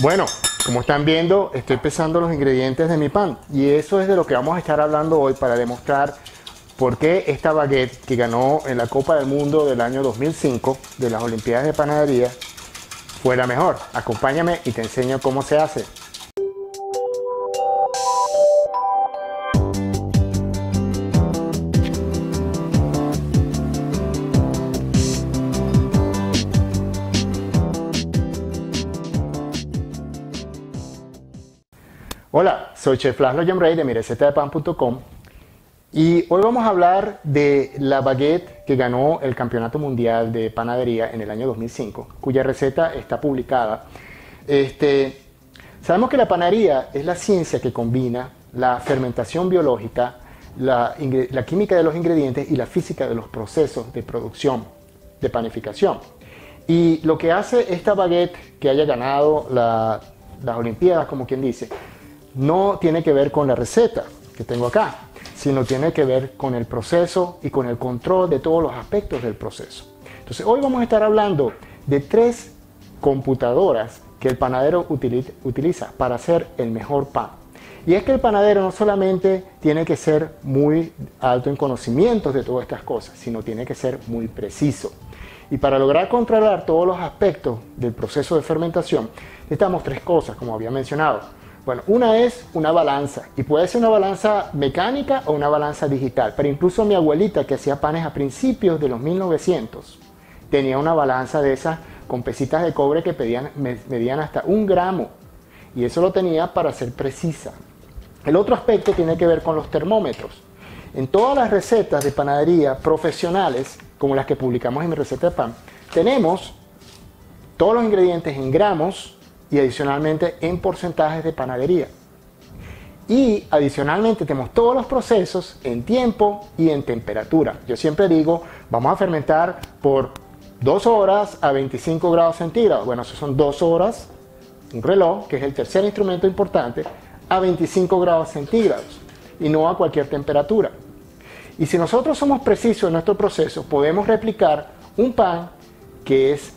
Bueno, como están viendo, estoy pesando los ingredientes de mi pan y eso es de lo que vamos a estar hablando hoy para demostrar por qué esta baguette que ganó en la Copa del Mundo del año 2005 de las Olimpiadas de Panadería fue la mejor. Acompáñame y te enseño cómo se hace. Hola, soy Chef Laszlo Rey de mirecetadepan.com y hoy vamos a hablar de la baguette que ganó el Campeonato Mundial de Panadería en el año 2005, cuya receta está publicada. Este, sabemos que la panadería es la ciencia que combina la fermentación biológica, la, la química de los ingredientes y la física de los procesos de producción, de panificación. Y lo que hace esta baguette que haya ganado las Olimpiadas, como quien dice, no tiene que ver con la receta que tengo acá, sino tiene que ver con el proceso y con el control de todos los aspectos del proceso. Entonces, hoy vamos a estar hablando de tres computadoras que el panadero utiliza para hacer el mejor pan. Y es que el panadero no solamente tiene que ser muy alto en conocimientos de todas estas cosas, sino tiene que ser muy preciso. Y para lograr controlar todos los aspectos del proceso de fermentación, necesitamos tres cosas, como había mencionado bueno, una es una balanza y puede ser una balanza mecánica o una balanza digital, pero incluso mi abuelita que hacía panes a principios de los 1900 tenía una balanza de esas con pesitas de cobre que pedían, medían hasta un gramo y eso lo tenía para ser precisa. El otro aspecto tiene que ver con los termómetros. En todas las recetas de panadería profesionales, como las que publicamos en mi receta de pan, tenemos todos los ingredientes en gramos, y adicionalmente en porcentajes de panadería. Y adicionalmente tenemos todos los procesos en tiempo y en temperatura. Yo siempre digo, vamos a fermentar por 2 horas a 25 grados centígrados. Bueno, eso son 2 horas, un reloj, que es el tercer instrumento importante, a 25 grados centígrados y no a cualquier temperatura. Y si nosotros somos precisos en nuestro proceso, podemos replicar un pan que es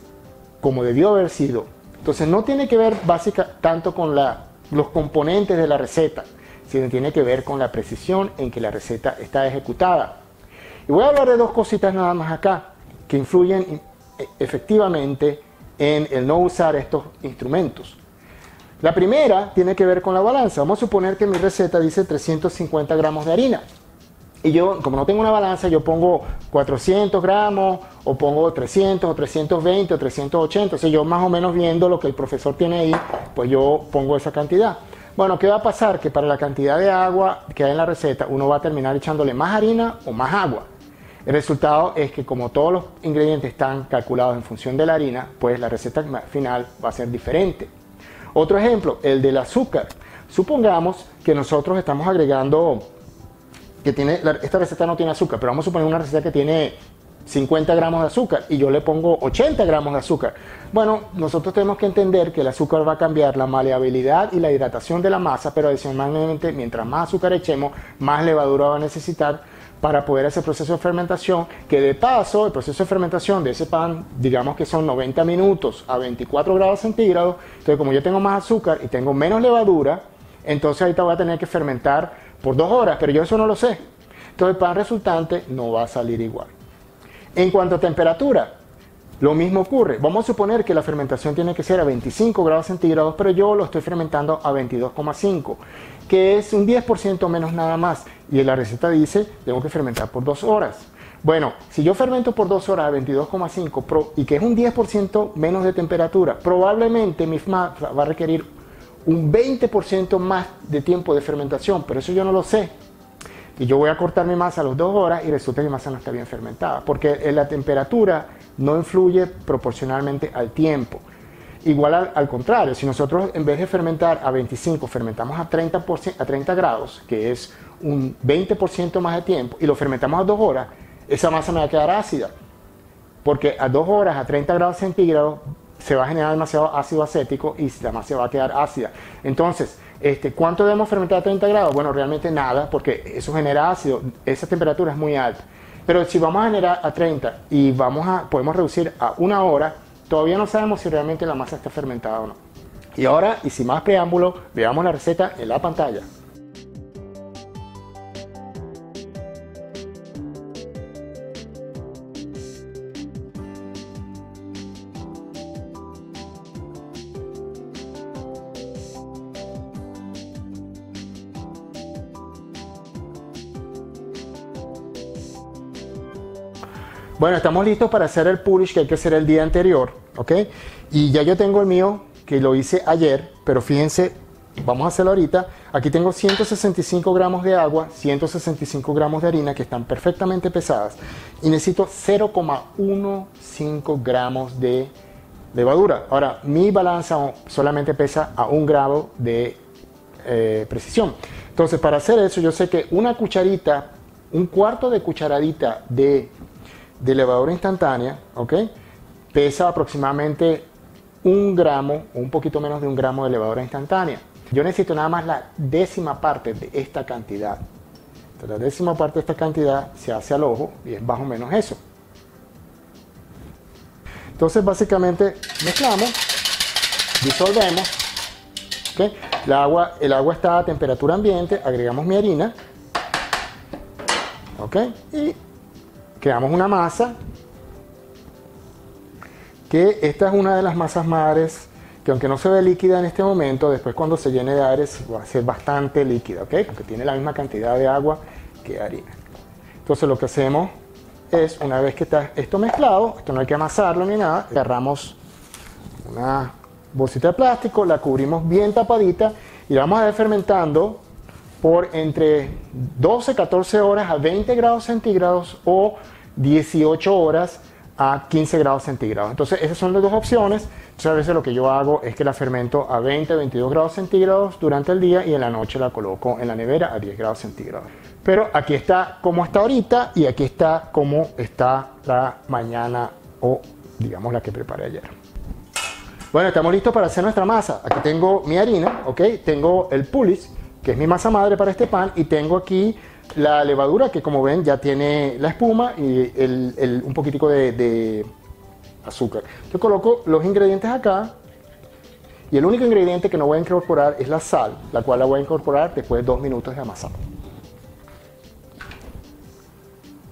como debió haber sido entonces no tiene que ver básica tanto con los componentes de la receta, sino tiene que ver con la precisión en que la receta está ejecutada. Y voy a hablar de dos cositas nada más acá que influyen e, efectivamente en el no usar estos instrumentos. La primera tiene que ver con la balanza. Vamos a suponer que mi receta dice 350 gramos de harina. Y yo, como no tengo una balanza, yo pongo 400 gramos, o pongo 300, o 320, o 380. Entonces yo más o menos viendo lo que el profesor tiene ahí, pues yo pongo esa cantidad. Bueno, ¿qué va a pasar? Que para la cantidad de agua que hay en la receta, uno va a terminar echándole más harina o más agua. El resultado es que como todos los ingredientes están calculados en función de la harina, pues la receta final va a ser diferente. Otro ejemplo, el del azúcar. Supongamos que nosotros estamos agregando que tiene, esta receta no tiene azúcar, pero vamos a suponer una receta que tiene 50 gramos de azúcar y yo le pongo 80 gramos de azúcar. Bueno, nosotros tenemos que entender que el azúcar va a cambiar la maleabilidad y la hidratación de la masa, pero adicionalmente, mientras más azúcar echemos, más levadura va a necesitar para poder hacer proceso de fermentación, que de paso, el proceso de fermentación de ese pan, digamos que son 90 minutos a 24 grados centígrados, entonces como yo tengo más azúcar y tengo menos levadura, entonces ahorita voy a tener que fermentar por dos horas, pero yo eso no lo sé. Entonces el pan resultante no va a salir igual. En cuanto a temperatura, lo mismo ocurre. Vamos a suponer que la fermentación tiene que ser a 25 grados centígrados, pero yo lo estoy fermentando a 22,5, que es un 10% menos nada más. Y la receta dice, tengo que fermentar por dos horas. Bueno, si yo fermento por dos horas a 22,5 y que es un 10% menos de temperatura, probablemente mi FMA va a requerir un 20% más de tiempo de fermentación, pero eso yo no lo sé. Y yo voy a cortar mi masa a las dos horas y resulta que mi masa no está bien fermentada, porque la temperatura no influye proporcionalmente al tiempo. Igual al, contrario, si nosotros en vez de fermentar a 25, fermentamos a 30, a 30 grados, que es un 20% más de tiempo, y lo fermentamos a dos horas, esa masa me va a quedar ácida. Porque a dos horas, a 30 grados centígrados, se va a generar demasiado ácido acético y la masa va a quedar ácida. Entonces, este, ¿cuánto debemos fermentar a 30 grados? Bueno, realmente nada, porque eso genera ácido, esa temperatura es muy alta. Pero si vamos a generar a 30 y vamos a, podemos reducir a una hora, todavía no sabemos si realmente la masa está fermentada o no. Y ahora, y sin más preámbulo, veamos la receta en la pantalla. Bueno, estamos listos para hacer el pulish que hay que hacer el día anterior, ¿ok? Y ya yo tengo el mío que lo hice ayer, pero fíjense, vamos a hacerlo ahorita. Aquí tengo 165 gramos de agua, 165 gramos de harina que están perfectamente pesadas y necesito 0,15 gramos de levadura. Ahora, mi balanza solamente pesa a un grado de eh, precisión. Entonces, para hacer eso, yo sé que una cucharita, un cuarto de cucharadita de de levadura instantánea, ¿ok? Pesa aproximadamente un gramo un poquito menos de un gramo de levadura instantánea. Yo necesito nada más la décima parte de esta cantidad. la décima parte de esta cantidad se hace al ojo y es más o menos eso. Entonces básicamente mezclamos, disolvemos. ¿okay? El, agua, el agua está a temperatura ambiente, agregamos mi harina. ¿ok? Y creamos una masa que esta es una de las masas madres que aunque no se ve líquida en este momento, después cuando se llene de aire va a ser bastante líquida, ¿ok? Porque tiene la misma cantidad de agua que harina. Entonces lo que hacemos es, una vez que está esto mezclado, esto no hay que amasarlo ni nada, agarramos una bolsita de plástico, la cubrimos bien tapadita y la vamos a ir fermentando por entre 12, 14 horas a 20 grados centígrados o 18 horas a 15 grados centígrados. Entonces, esas son las dos opciones. Entonces, a veces lo que yo hago es que la fermento a 20, 22 grados centígrados durante el día y en la noche la coloco en la nevera a 10 grados centígrados. Pero aquí está como está ahorita y aquí está como está la mañana o digamos la que preparé ayer. Bueno, estamos listos para hacer nuestra masa. Aquí tengo mi harina, ¿ok? Tengo el pulis que es mi masa madre para este pan, y tengo aquí la levadura, que como ven ya tiene la espuma y un poquitico de, azúcar. Yo coloco los ingredientes acá, y el único ingrediente que no voy a incorporar es la sal, la cual la voy a incorporar después de dos minutos de amasado.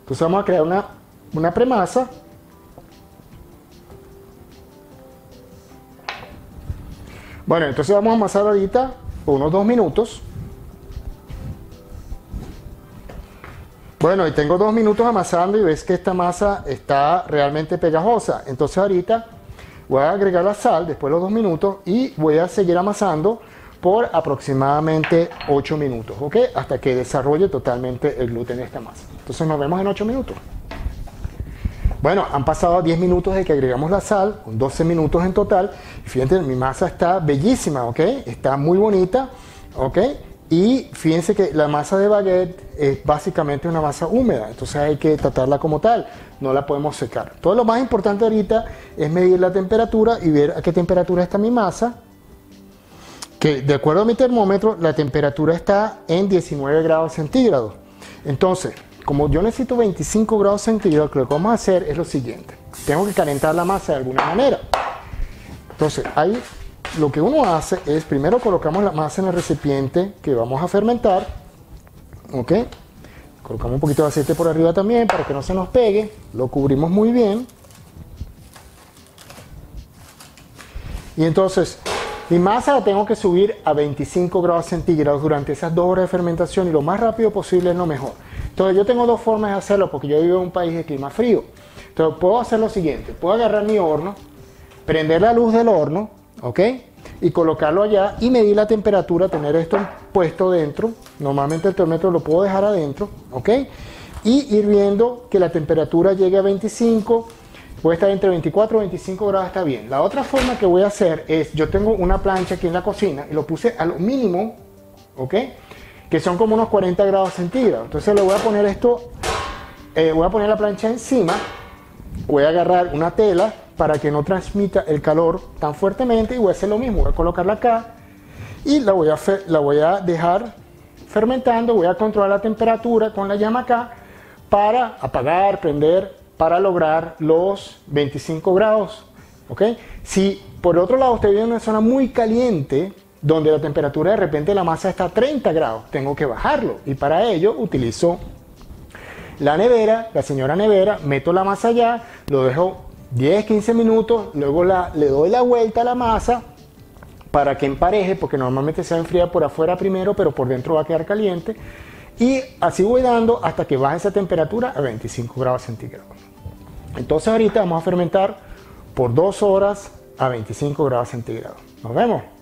Entonces vamos a crear una, una premasa. Bueno, entonces vamos a amasar ahorita unos dos minutos. Bueno, y tengo dos minutos amasando y ves que esta masa está realmente pegajosa. Entonces ahorita voy a agregar la sal después de los dos minutos y voy a seguir amasando por aproximadamente 8 minutos, ¿ok? Hasta que desarrolle totalmente el gluten en esta masa. Entonces nos vemos en 8 minutos. Bueno, han pasado 10 minutos de que agregamos la sal, 12 minutos en total. Fíjense, mi masa está bellísima, ¿ok? Está muy bonita, ¿ok? Y fíjense que la masa de baguette es básicamente una masa húmeda, entonces hay que tratarla como tal, no la podemos secar. Todo lo más importante ahorita es medir la temperatura y ver a qué temperatura está mi masa. Que de acuerdo a mi termómetro, la temperatura está en 19 grados centígrados. Entonces, como yo necesito 25 grados centígrados, lo que vamos a hacer es lo siguiente. Tengo que calentar la masa de alguna manera. Entonces, ahí lo que uno hace es primero colocamos la masa en el recipiente que vamos a fermentar. ¿Ok? Colocamos un poquito de aceite por arriba también para que no se nos pegue. Lo cubrimos muy bien. Y entonces, mi masa la tengo que subir a 25 grados centígrados durante esas dos horas de fermentación y lo más rápido posible es lo mejor. Entonces, yo tengo dos formas de hacerlo porque yo vivo en un país de clima frío. Entonces, puedo hacer lo siguiente: puedo agarrar mi horno, prender la luz del horno, ¿ok? Y colocarlo allá y medir la temperatura, tener esto puesto dentro. Normalmente el termómetro lo puedo dejar adentro, ¿ok? Y ir viendo que la temperatura llegue a 25, puede estar entre 24 y 25 grados, está bien. La otra forma que voy a hacer es, yo tengo una plancha aquí en la cocina y lo puse a lo mínimo, ¿ok? Que son como unos 40 grados centígrados. Entonces le voy a poner esto, eh, voy a poner la plancha encima, voy a agarrar una tela para que no transmita el calor tan fuertemente y voy a hacer lo mismo, voy a colocarla acá y la voy a, la voy a dejar fermentando, voy a controlar la temperatura con la llama acá para apagar, prender, para lograr los 25 grados ¿ok? Si por otro lado usted vive en una zona muy caliente, donde la temperatura de repente la masa está a 30 grados, tengo que bajarlo. Y para ello utilizo la nevera, la señora nevera, meto la masa allá, lo dejo 10, 15 minutos, luego le doy la vuelta a la masa para que empareje, porque normalmente se enfría por afuera primero, pero por dentro va a quedar caliente. Y así voy dando hasta que baje esa temperatura a 25 grados centígrados. Entonces ahorita vamos a fermentar por 2 horas a 25 grados centígrados. Nos vemos.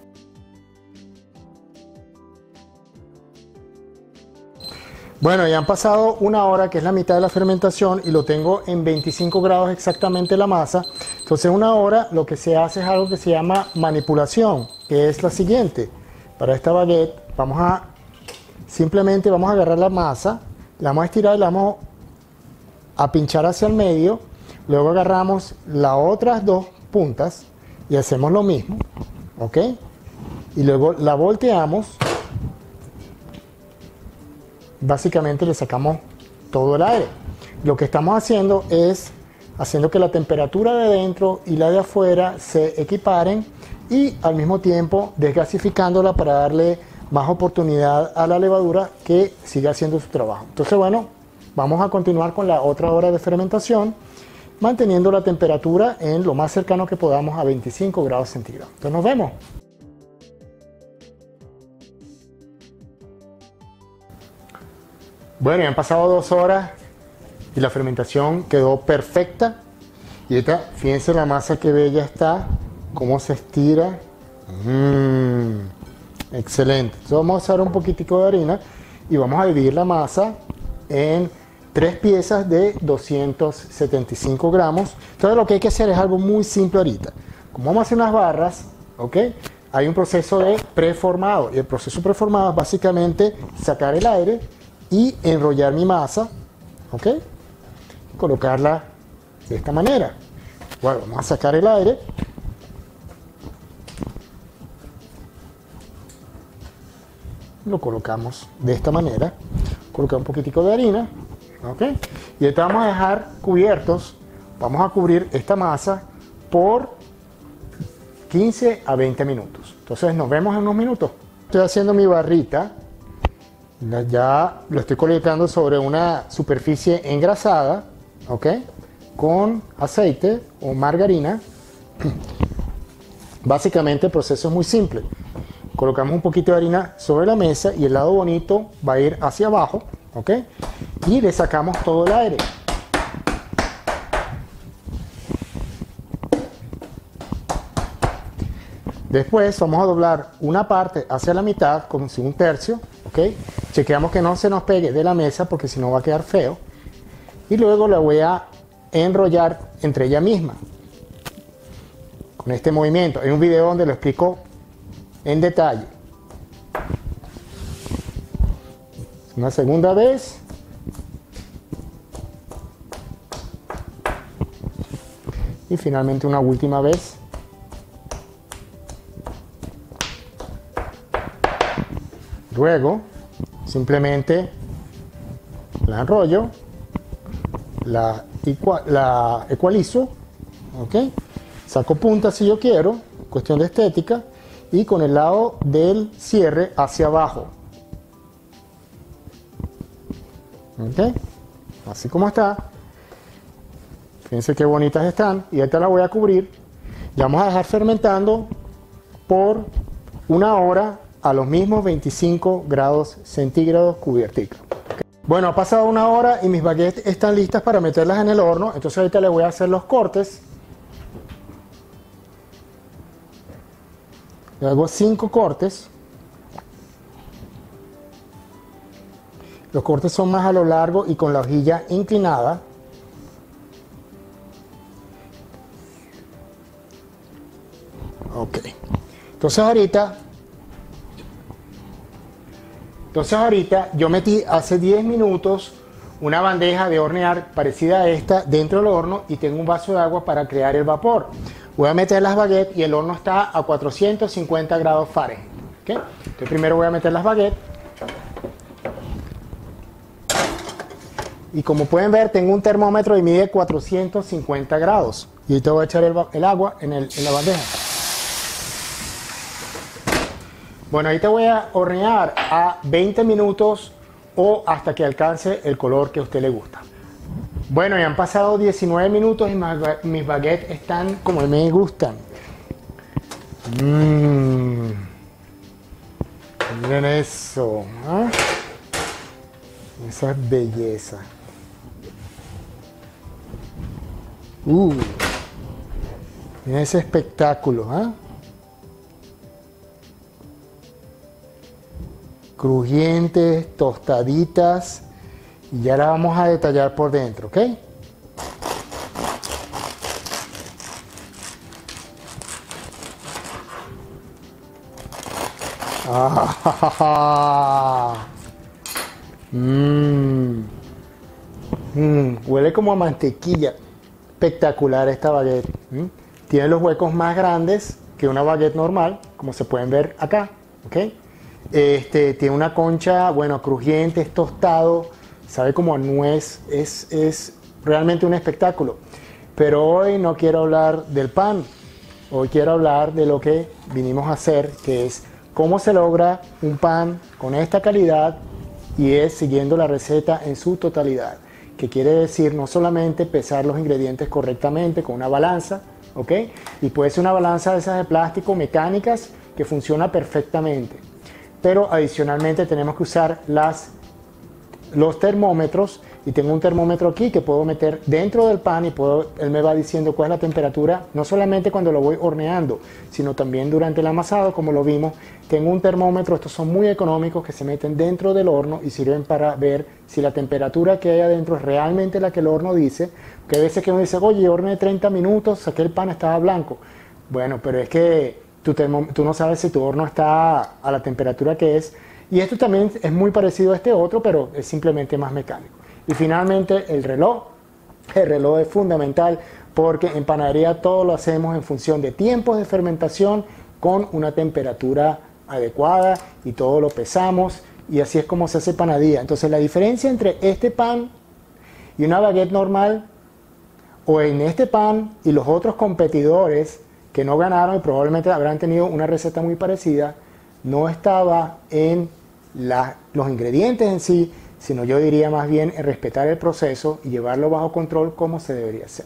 Bueno, ya han pasado una hora, que es la mitad de la fermentación, y lo tengo en 25 grados exactamente la masa. Entonces, una hora lo que se hace es algo que se llama manipulación, que es la siguiente. Para esta baguette, vamos a simplemente vamos a agarrar la masa, la vamos a estirar y la vamos a pinchar hacia el medio. Luego agarramos las otras dos puntas y hacemos lo mismo, ¿ok? Y luego la volteamos básicamente le sacamos todo el aire. Lo que estamos haciendo es haciendo que la temperatura de dentro y la de afuera se equiparen y al mismo tiempo desgasificándola para darle más oportunidad a la levadura que siga haciendo su trabajo. Entonces, bueno, vamos a continuar con la otra hora de fermentación, manteniendo la temperatura en lo más cercano que podamos a 25 grados centígrados. Entonces, nos vemos. Bueno, han pasado dos horas y la fermentación quedó perfecta. Y esta, fíjense la masa que bella está, cómo se estira. Mmm, excelente. Entonces vamos a usar un poquitico de harina y vamos a dividir la masa en tres piezas de 275 gramos. Entonces lo que hay que hacer es algo muy simple ahorita. Como vamos a hacer unas barras, ¿ok? Hay un proceso de preformado y el proceso preformado es básicamente sacar el aire y enrollar mi masa, ¿ok? Colocarla de esta manera. Bueno, vamos a sacar el aire. Lo colocamos de esta manera. Colocamos un poquitico de harina, ¿ok? Y ahorita vamos a dejar cubiertos, vamos a cubrir esta masa por 15 a 20 minutos. Entonces nos vemos en unos minutos. Estoy haciendo mi barrita ya lo estoy colocando sobre una superficie engrasada, ¿ok? Con aceite o margarina. Básicamente el proceso es muy simple. Colocamos un poquito de harina sobre la mesa y el lado bonito va a ir hacia abajo, ¿ok? Y le sacamos todo el aire. Después vamos a doblar una parte hacia la mitad, como si un tercio, ¿ok? Chequeamos que no se nos pegue de la mesa porque si no va a quedar feo. Y luego la voy a enrollar entre ella misma. Con este movimiento. Hay un video donde lo explico en detalle. Una segunda vez. Y finalmente una última vez. Luego Simplemente la enrollo, la, ecualizo, ¿ok? Saco punta si yo quiero, cuestión de estética, y con el lado del cierre hacia abajo. ¿Ok? Así como está. Fíjense qué bonitas están. Y esta la voy a cubrir. Y vamos a dejar fermentando por una hora a los mismos 25 grados centígrados cubiertica. Bueno, ha pasado una hora y mis baguettes están listas para meterlas en el horno. Entonces ahorita le voy a hacer los cortes. Le hago cinco cortes. Los cortes son más a lo largo y con la hojilla inclinada. Ok. Entonces ahorita entonces ahorita yo metí hace 10 minutos una bandeja de hornear parecida a esta dentro del horno y tengo un vaso de agua para crear el vapor. Voy a meter las baguettes y el horno está a 450 grados Fahrenheit. Entonces primero voy a meter las baguettes. Y como pueden ver, tengo un termómetro y mide 450 grados. Y ahorita voy a echar el, agua en, el, en la bandeja. Bueno, ahí te voy a hornear a 20 minutos o hasta que alcance el color que a usted le gusta. Bueno, ya han pasado 19 minutos y mis baguettes están como me gustan. Mmm. Miren eso. ¿ah? Esa es belleza. Uh. Miren ese espectáculo. ¿ah? Crujientes, tostaditas. Y ya la vamos a detallar por dentro, ¿ok? Ah, mm. Mm, huele como a mantequilla. Espectacular esta baguette. Tiene los huecos más grandes que una baguette normal, como se pueden ver acá. ¿okay? Este, tiene una concha, bueno, crujiente, es tostado, sabe como a nuez, es, es realmente un espectáculo. Pero hoy no quiero hablar del pan, hoy quiero hablar de lo que vinimos a hacer, que es cómo se logra un pan con esta calidad y es siguiendo la receta en su totalidad, que quiere decir no solamente pesar los ingredientes correctamente con una balanza, ¿ok? Y puede ser una balanza de esas de plástico mecánicas que funciona perfectamente, pero adicionalmente tenemos que usar los termómetros y tengo un termómetro aquí que puedo meter dentro del pan y puedo, él me va diciendo cuál es la temperatura, no solamente cuando lo voy horneando, sino también durante el amasado, como lo vimos. Tengo un termómetro, estos son muy económicos, que se meten dentro del horno y sirven para ver si la temperatura que hay adentro es realmente la que el horno dice. Que a veces que uno dice, oye, horno de 30 minutos, saqué el pan, estaba blanco. Bueno, pero es que tú, tú no sabes si tu horno está a la temperatura que es. Y esto también es muy parecido a este otro, pero es simplemente más mecánico. Y finalmente el reloj. El reloj es fundamental porque en panadería todo lo hacemos en función de tiempos de fermentación con una temperatura adecuada y todo lo pesamos y así es como se hace panadilla. Entonces la diferencia entre este pan y una baguette normal o en este pan y los otros competidores que no ganaron y probablemente habrán tenido una receta muy parecida, no estaba en los ingredientes en sí, sino yo diría más bien en respetar el proceso y llevarlo bajo control como se debería hacer.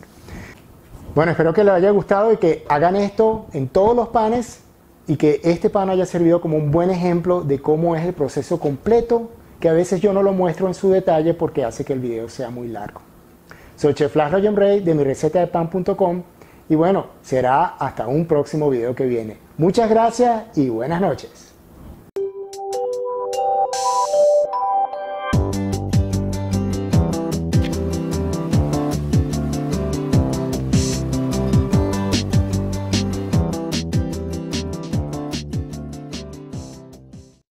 Bueno, espero que les haya gustado y que hagan esto en todos los panes y que este pan haya servido como un buen ejemplo de cómo es el proceso completo, que a veces yo no lo muestro en su detalle porque hace que el video sea muy largo. Soy Chef Flash Ray de mi receta de pan.com y bueno, será hasta un próximo video que viene. Muchas gracias y buenas noches.